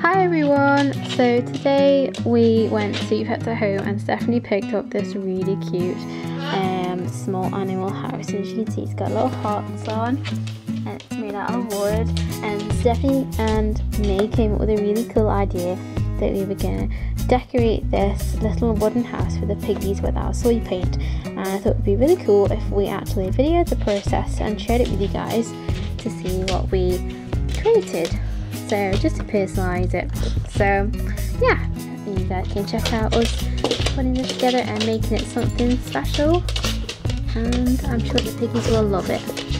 Hi everyone! So today we went to at Home and Stephanie picked up this really cute um, small animal house and you can see it's got little hearts on and it's made out of wood. And Stephanie and me came up with a really cool idea that we were gonna decorate this little wooden house for the piggies with our soy paint. And I thought it would be really cool if we actually videoed the process and shared it with you guys to see what we created so just to personalize it. So yeah you guys can check out us putting this together and making it something special. And I'm sure the piggies will love it